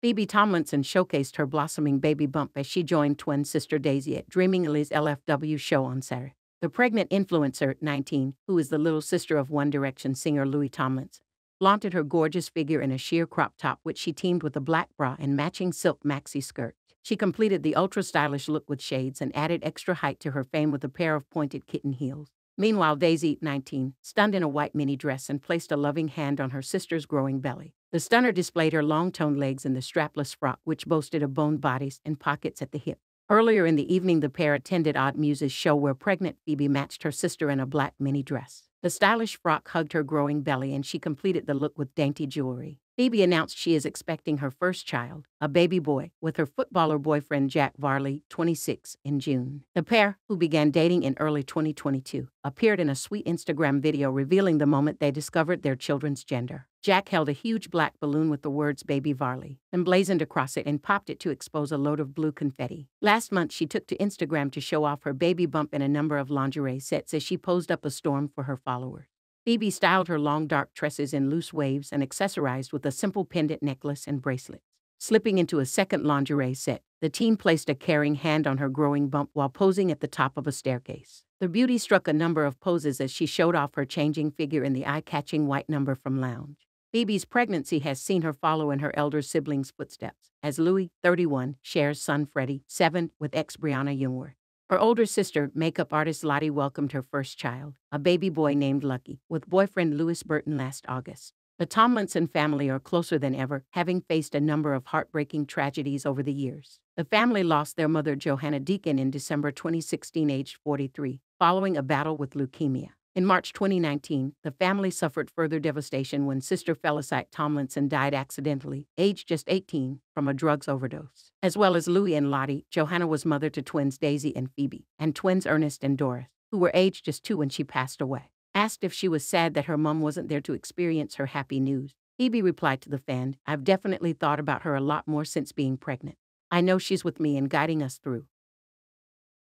Phoebe Tomlinson showcased her blossoming baby bump as she joined twin sister Daisy at Dreaming Ellie's LFW show on Saturday. The pregnant influencer, 19, who is the little sister of One Direction singer Louis Tomlinson, flaunted her gorgeous figure in a sheer crop top which she teamed with a black bra and matching silk maxi skirt. She completed the ultra stylish look with shades and added extra height to her fame with a pair of pointed kitten heels. Meanwhile, Daisy, 19, stunned in a white mini dress and placed a loving hand on her sister's growing belly. The stunner displayed her long toned legs in the strapless frock, which boasted of boned bodies and pockets at the hip. Earlier in the evening, the pair attended Odd Muse's show where pregnant Phoebe matched her sister in a black mini dress. The stylish frock hugged her growing belly and she completed the look with dainty jewelry. Phoebe announced she is expecting her first child, a baby boy, with her footballer boyfriend Jack Varley, 26, in June. The pair, who began dating in early 2022, appeared in a sweet Instagram video revealing the moment they discovered their children's gender. Jack held a huge black balloon with the words Baby Varley, emblazoned across it and popped it to expose a load of blue confetti. Last month, she took to Instagram to show off her baby bump in a number of lingerie sets as she posed up a storm for her followers. Phoebe styled her long dark tresses in loose waves and accessorized with a simple pendant necklace and bracelets. Slipping into a second lingerie set, the teen placed a caring hand on her growing bump while posing at the top of a staircase. The beauty struck a number of poses as she showed off her changing figure in the eye catching white number from Lounge. Phoebe's pregnancy has seen her follow in her elder siblings' footsteps, as Louis, 31, shares son Freddie, 7, with ex Brianna Jungwirth. Her older sister, makeup artist Lottie, welcomed her first child, a baby boy named Lucky, with boyfriend Lewis Burton last August. The Tomlinson family are closer than ever, having faced a number of heartbreaking tragedies over the years. The family lost their mother, Johanna Deacon, in December 2016, aged 43, following a battle with leukemia. In March 2019, the family suffered further devastation when sister Felicite Tomlinson died accidentally, aged just 18, from a drugs overdose. As well as Louis and Lottie, Johanna was mother to twins Daisy and Phoebe, and twins Ernest and Doris, who were aged just two when she passed away. Asked if she was sad that her mom wasn't there to experience her happy news, Phoebe replied to the fan, I've definitely thought about her a lot more since being pregnant. I know she's with me and guiding us through.